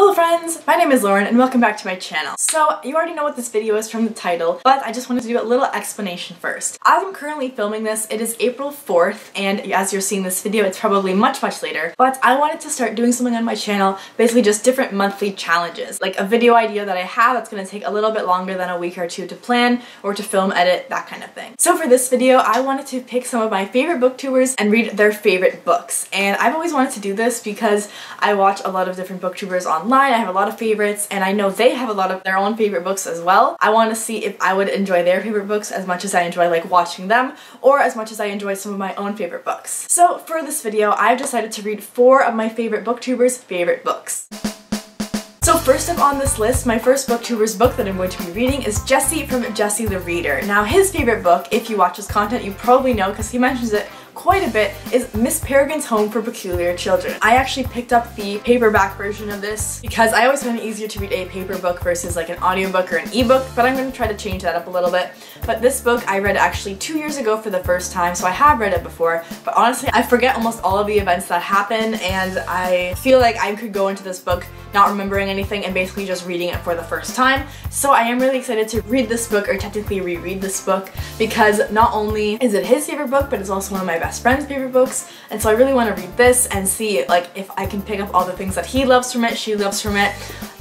Hello friends, my name is Lauren and welcome back to my channel. So you already know what this video is from the title, but I just wanted to do a little explanation first. As I'm currently filming this, it is April 4th and as you're seeing this video it's probably much much later, but I wanted to start doing something on my channel, basically just different monthly challenges, like a video idea that I have that's going to take a little bit longer than a week or two to plan or to film, edit, that kind of thing. So for this video I wanted to pick some of my favorite booktubers and read their favorite books and I've always wanted to do this because I watch a lot of different booktubers online online. I have a lot of favorites and I know they have a lot of their own favorite books as well. I want to see if I would enjoy their favorite books as much as I enjoy like watching them or as much as I enjoy some of my own favorite books. So for this video, I've decided to read four of my favorite booktubers' favorite books. So first up on this list, my first booktuber's book that I'm going to be reading is Jesse from Jesse the Reader. Now his favorite book, if you watch his content, you probably know because he mentions it quite a bit is Miss Peregrine's Home for Peculiar Children. I actually picked up the paperback version of this because I always find it easier to read a paper book versus like an audiobook or an ebook, but I'm going to try to change that up a little bit. But this book I read actually two years ago for the first time, so I have read it before, but honestly I forget almost all of the events that happen and I feel like I could go into this book not remembering anything and basically just reading it for the first time. So I am really excited to read this book or technically reread this book because not only is it his favorite book, but it's also one of my best friend's favorite books. And so I really want to read this and see like if I can pick up all the things that he loves from it, she loves from it,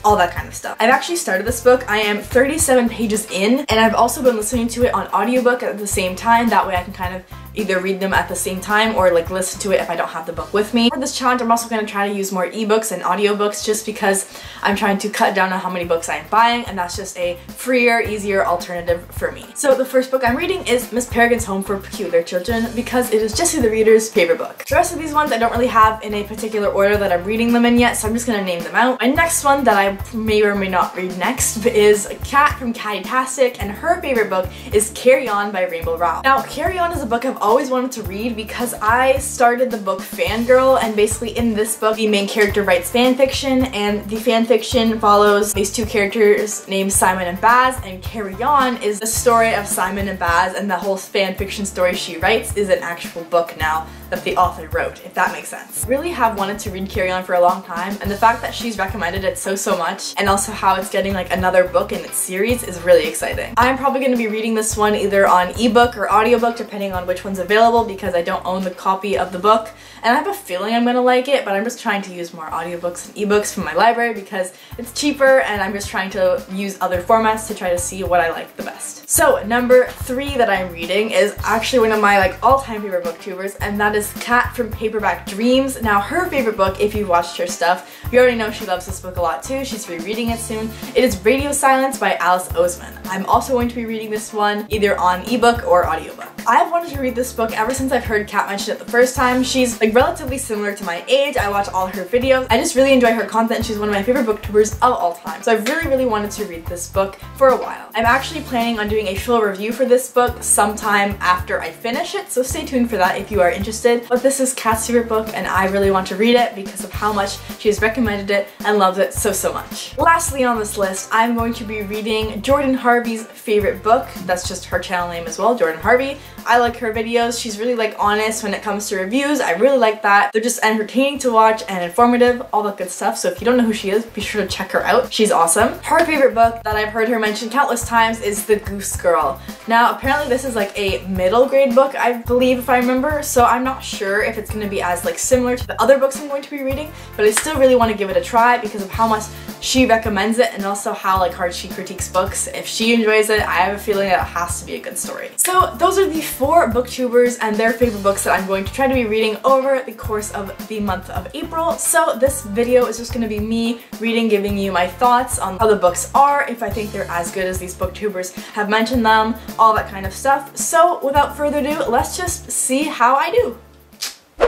all that kind of stuff. I've actually started this book. I am 37 pages in and I've also been listening to it on audiobook at the same time. That way I can kind of either read them at the same time or like listen to it if I don't have the book with me. For this challenge, I'm also going to try to use more ebooks and audiobooks just because I'm trying to cut down on how many books I'm buying and that's just a freer, easier alternative for me. So the first book I'm reading is Miss Peregrine's Home for Peculiar Children because it is Jesse the Reader's favorite book. The rest of these ones I don't really have in a particular order that I'm reading them in yet, so I'm just going to name them out. My next one that I may or may not read next is Kat from Katytastic and her favorite book is Carry On by Rainbow Rowell. Now, Carry On is a book I've always wanted to read because I started the book Fangirl and basically in this book the main character writes fanfiction and the fanfiction follows these two characters named Simon and Baz and Carry On is the story of Simon and Baz and the whole fanfiction story she writes is an actual book now that the author wrote, if that makes sense. Really have wanted to read On for a long time and the fact that she's recommended it so so much and also how it's getting like another book in its series is really exciting. I'm probably going to be reading this one either on ebook or audiobook depending on which one's available because I don't own the copy of the book and I have a feeling I'm gonna like it but I'm just trying to use more audiobooks and ebooks from my library because it's cheaper and I'm just trying to use other formats to try to see what I like the best. So number three that I'm reading is actually one of my like all-time favorite booktubers and that is Kat from Paperback Dreams. Now her favorite book, if you've watched her stuff, you already know she loves this book a lot too. She's rereading it soon. It is Radio Silence by Alice Oseman. I'm also going to be reading this one either on ebook or audiobook. I've wanted to read this book ever since I've heard Kat mention it the first time. She's like relatively similar to my age. I watch all her videos. I just really enjoy her content. She's one of my favorite booktubers of all time. So I really, really wanted to read this book for a while. I'm actually planning on doing a full review for this book sometime after I finish it. So stay tuned for that if you are interested. But this is Kat's favorite book and I really want to read it because of how much she has recommended it and loves it so, so much. Lastly on this list, I'm going to be reading Jordan Harvey's favorite book. That's just her channel name as well, Jordan Harvey. I like her videos. She's really like honest when it comes to reviews. I really like that. They're just entertaining to watch and informative, all that good stuff. So if you don't know who she is, be sure to check her out. She's awesome. Her favorite book that I've heard her mention countless times is The Goose Girl. Now apparently this is like a middle grade book, I believe if I remember. So I'm not sure if it's going to be as like similar to the other books I'm going to be reading, but I still really want to give it a try because of how much she recommends it and also how like hard she critiques books. If she enjoys it, I have a feeling that it has to be a good story. So those are the four booktubers and their favorite books that I'm going to try to be reading over the course of the month of April. So this video is just to be me reading, giving you my thoughts on how the books are, if I think they're as good as these booktubers have mentioned them, all that kind of stuff. So without further ado, let's just see how I do.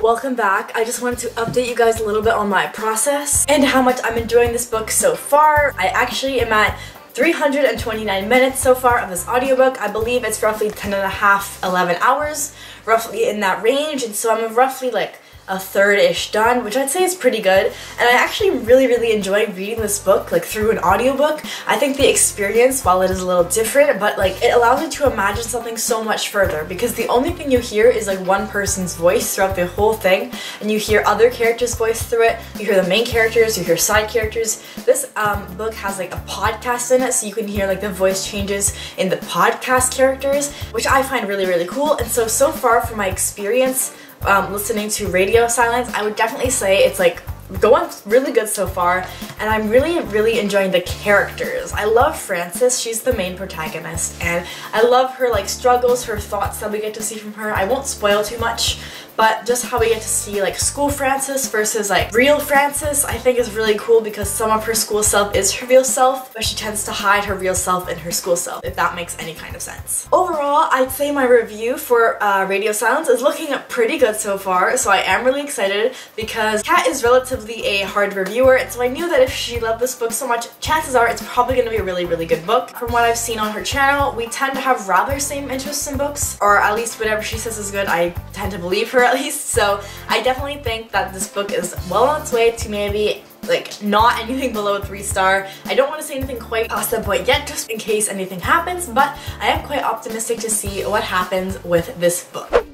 Welcome back. I just wanted to update you guys a little bit on my process and how much I'm enjoying this book so far. I actually am at 329 minutes so far of this audiobook. I believe it's roughly 10 and a half, 11 hours, roughly in that range. And so I'm roughly like a third-ish done, which I'd say is pretty good. And I actually really, really enjoy reading this book, like through an audiobook. I think the experience, while it is a little different, but like it allows me to imagine something so much further because the only thing you hear is like one person's voice throughout the whole thing and you hear other characters' voice through it. You hear the main characters, you hear side characters. This um, book has like a podcast in it so you can hear like the voice changes in the podcast characters, which I find really, really cool. And so, so far from my experience um, listening to radio silence, I would definitely say it's like going really good so far and I'm really really enjoying the characters. I love Frances, she's the main protagonist and I love her like struggles, her thoughts that we get to see from her. I won't spoil too much but just how we get to see like school Frances versus like real Frances I think is really cool because some of her school self is her real self but she tends to hide her real self in her school self if that makes any kind of sense. Overall I'd say my review for uh, Radio Silence is looking pretty good so far so I am really excited because Kat is relatively a hard reviewer and so I knew that if she loved this book so much chances are it's probably going to be a really really good book. From what I've seen on her channel we tend to have rather same interests in books or at least whatever she says is good I tend to believe her at least. So I definitely think that this book is well on its way to maybe like not anything below a three star. I don't want to say anything quite past that point yet just in case anything happens, but I am quite optimistic to see what happens with this book.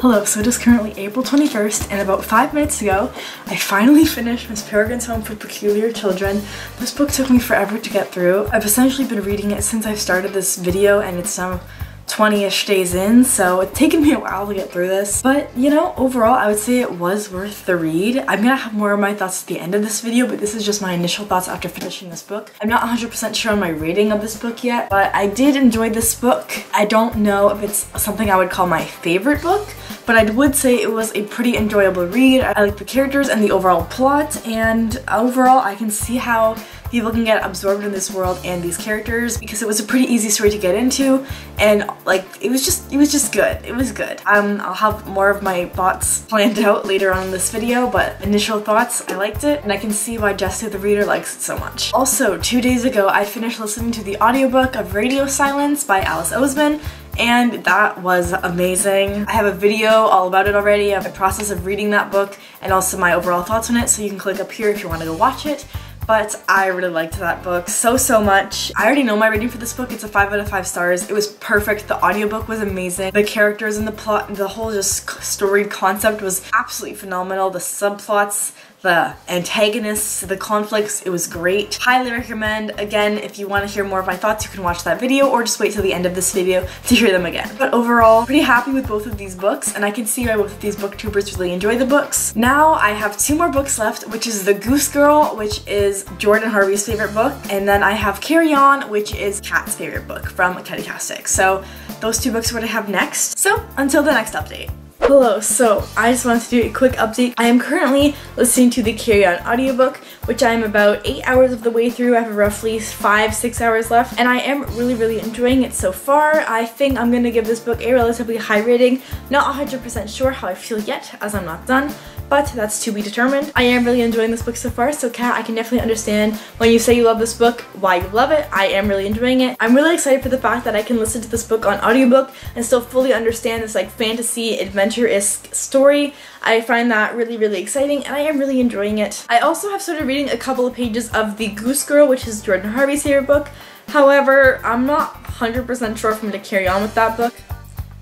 Hello, so it is currently April 21st and about five minutes ago, I finally finished Miss Peregrine's Home for Peculiar Children. This book took me forever to get through. I've essentially been reading it since I've started this video and it's now 20-ish days in, so it's taken me a while to get through this. But, you know, overall, I would say it was worth the read. I'm gonna have more of my thoughts at the end of this video, but this is just my initial thoughts after finishing this book. I'm not 100% sure on my rating of this book yet, but I did enjoy this book. I don't know if it's something I would call my favorite book, but I would say it was a pretty enjoyable read. I like the characters and the overall plot, and overall I can see how people can get absorbed in this world and these characters because it was a pretty easy story to get into and like it was just it was just good. It was good. Um I'll have more of my thoughts planned out later on in this video but initial thoughts I liked it and I can see why Jesse the reader likes it so much. Also two days ago I finished listening to the audiobook of Radio Silence by Alice Oseman and that was amazing. I have a video all about it already of the process of reading that book and also my overall thoughts on it so you can click up here if you want to go watch it but I really liked that book so, so much. I already know my rating for this book. It's a 5 out of 5 stars. It was perfect. The audiobook was amazing. The characters and the plot, the whole just story concept was absolutely phenomenal. The subplots, the antagonists, the conflicts, it was great. Highly recommend. Again, if you want to hear more of my thoughts, you can watch that video or just wait till the end of this video to hear them again. But overall, pretty happy with both of these books and I can see why both of these booktubers really enjoy the books. Now I have two more books left, which is The Goose Girl, which is Jordan Harvey's favorite book, and then I have Carry On, which is Kat's favorite book from Katytastic. So those two books are what I have next. So until the next update. Hello, so I just wanted to do a quick update. I am currently listening to the Carry On audiobook, which I am about 8 hours of the way through. I have roughly 5-6 hours left, and I am really, really enjoying it so far. I think I'm to give this book a relatively high rating. Not 100% sure how I feel yet, as I'm not done, but that's to be determined. I am really enjoying this book so far, so Kat, I can definitely understand when you say you love this book, why you love it. I am really enjoying it. I'm really excited for the fact that I can listen to this book on audiobook and still fully understand this like fantasy adventure-esque story. I find that really, really exciting and I am really enjoying it. I also have started reading a couple of pages of The Goose Girl, which is Jordan Harvey's favorite book. However, I'm not 100% sure if I'm going to carry on with that book.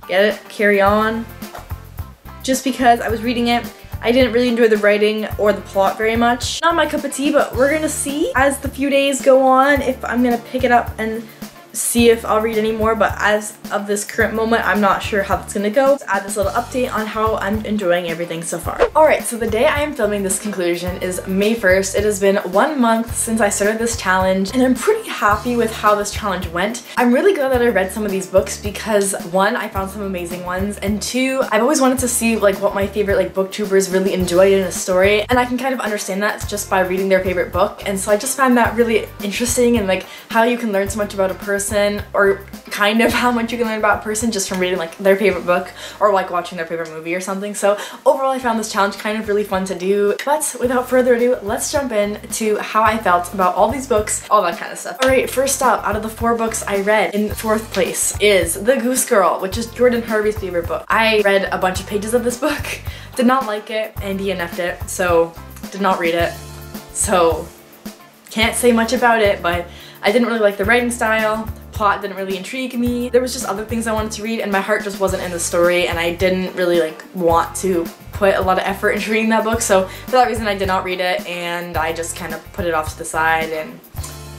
Get it? Carry on. Just because I was reading it I didn't really enjoy the writing or the plot very much. Not my cup of tea, but we're gonna see as the few days go on if I'm gonna pick it up and see if I'll read any more, but as of this current moment, I'm not sure how that's gonna go. Let's add this little update on how I'm enjoying everything so far. Alright, so the day I am filming this conclusion is May 1st. It has been one month since I started this challenge, and I'm pretty happy with how this challenge went. I'm really glad that I read some of these books because one, I found some amazing ones, and two, I've always wanted to see like what my favorite like booktubers really enjoyed in a story, and I can kind of understand that just by reading their favorite book, and so I just find that really interesting and like how you can learn so much about a person person or kind of how much you can learn about a person just from reading like their favorite book or like watching their favorite movie or something. So overall I found this challenge kind of really fun to do. But without further ado, let's jump in to how I felt about all these books, all that kind of stuff. Alright, first up, out of the four books I read, in fourth place is The Goose Girl, which is Jordan Harvey's favorite book. I read a bunch of pages of this book, did not like it, and DNF'd it, so did not read it. So can't say much about it, but I didn't really like the writing style plot didn't really intrigue me. There was just other things I wanted to read and my heart just wasn't in the story and I didn't really like want to put a lot of effort into reading that book so for that reason I did not read it and I just kind of put it off to the side and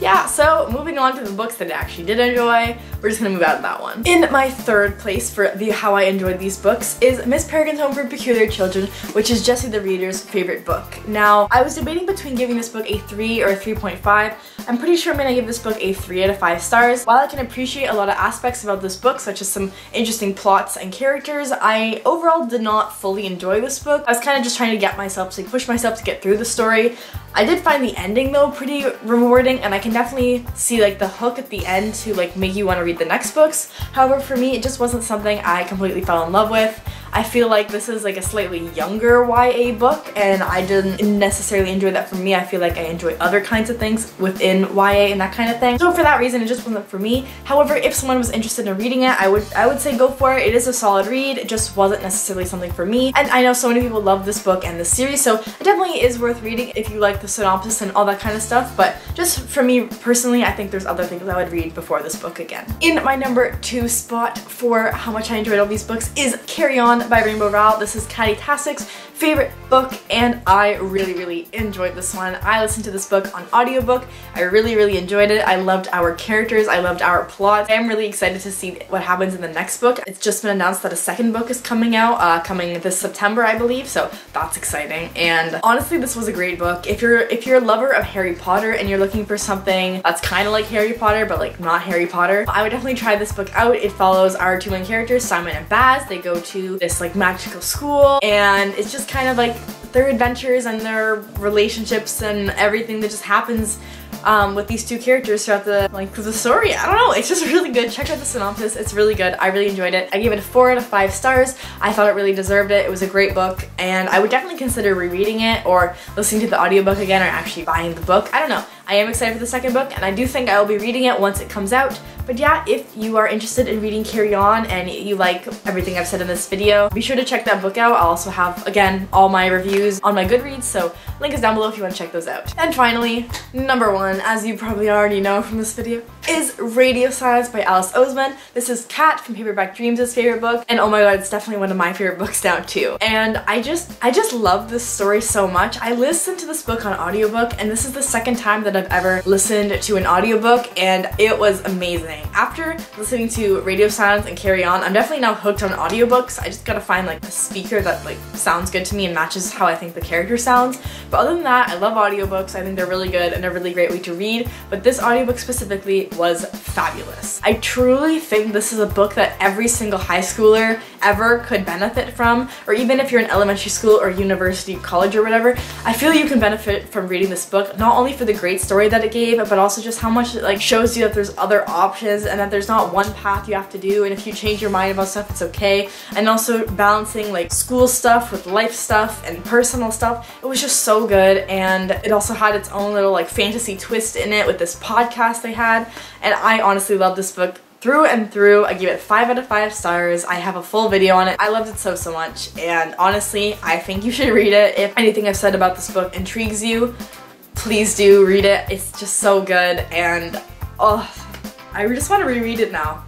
yeah, so moving on to the books that I actually did enjoy, we're just gonna move out of that one. In my third place for the how I enjoyed these books is Miss Peregrine's Home for Peculiar Children, which is Jesse the Reader's favorite book. Now, I was debating between giving this book a 3 or a 3.5. I'm pretty sure I'm gonna give this book a 3 out of 5 stars. While I can appreciate a lot of aspects about this book, such as some interesting plots and characters, I overall did not fully enjoy this book. I was kind of just trying to get myself to push myself to get through the story. I did find the ending though pretty rewarding and I can definitely see like the hook at the end to like make you want to read the next books. However, for me, it just wasn't something I completely fell in love with. I feel like this is like a slightly younger YA book and I didn't necessarily enjoy that for me. I feel like I enjoy other kinds of things within YA and that kind of thing. So for that reason, it just wasn't for me. However, if someone was interested in reading it, I would I would say go for it. It is a solid read. It just wasn't necessarily something for me. And I know so many people love this book and this series, so it definitely is worth reading if you like the synopsis and all that kind of stuff. But just for me personally, I think there's other things I would read before this book again. In my number two spot for how much I enjoyed all these books is Carry On by Rainbow Rowell. This is Katytastic's favorite book and I really, really enjoyed this one. I listened to this book on audiobook. I really, really enjoyed it. I loved our characters. I loved our plot. I'm really excited to see what happens in the next book. It's just been announced that a second book is coming out, uh, coming this September, I believe, so that's exciting. And honestly, this was a great book. If you're if you're a lover of Harry Potter and you're looking for something that's kind of like Harry Potter, but like not Harry Potter, I would definitely try this book out. It follows our two main characters, Simon and Baz. They go to this like magical school and it's just kind of like their adventures and their relationships and everything that just happens um, with these two characters throughout the like the story. I don't know, it's just really good. Check out the synopsis, it's really good. I really enjoyed it. I gave it a 4 out of 5 stars. I thought it really deserved it. It was a great book and I would definitely consider rereading it or listening to the audiobook again or actually buying the book. I don't know. I am excited for the second book and I do think I will be reading it once it comes out. But yeah, if you are interested in reading Carry On and you like everything I've said in this video, be sure to check that book out. I'll also have, again, all my reviews on my Goodreads, so link is down below if you want to check those out. And finally, number one, as you probably already know from this video, is Radio Silence by Alice Oseman. This is Kat from Paperback Dreams' favorite book, and oh my god, it's definitely one of my favorite books now too. And I just, I just love this story so much. I listened to this book on audiobook, and this is the second time that I've ever listened to an audiobook, and it was amazing. After listening to Radio Silence and Carry On, I'm definitely now hooked on audiobooks. I just gotta find like a speaker that like sounds good to me and matches how I think the character sounds. But other than that, I love audiobooks. I think they're really good and a really great way to read. But this audiobook specifically was fabulous. I truly think this is a book that every single high schooler ever could benefit from, or even if you're in elementary school or university, college or whatever, I feel you can benefit from reading this book, not only for the great story that it gave, but also just how much it like shows you that there's other options and that there's not one path you have to do, and if you change your mind about stuff, it's okay. And also balancing like school stuff with life stuff and personal stuff. It was just so good, and it also had its own little like fantasy twist in it with this podcast they had, and I honestly love this book through and through. I give it 5 out of 5 stars. I have a full video on it. I loved it so, so much. And honestly, I think you should read it. If anything I've said about this book intrigues you, please do read it. It's just so good. And, oh, I just want to reread it now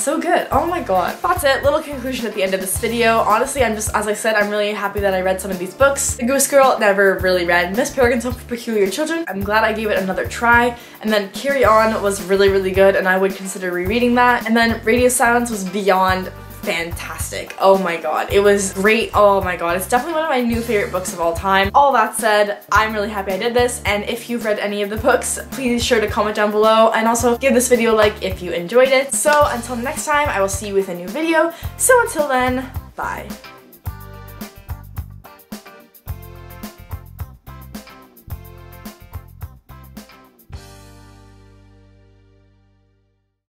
so good. Oh my god. That's it. Little conclusion at the end of this video. Honestly, I'm just, as I said, I'm really happy that I read some of these books. The Goose Girl, never really read. Miss Peregrine's Home for Peculiar Children, I'm glad I gave it another try. And then Carry On was really, really good and I would consider rereading that. And then Radio Silence was beyond fantastic. Oh my god. It was great. Oh my god. It's definitely one of my new favorite books of all time. All that said, I'm really happy I did this and if you've read any of the books, please sure to comment down below and also give this video a like if you enjoyed it. So until next time, I will see you with a new video. So until then, bye.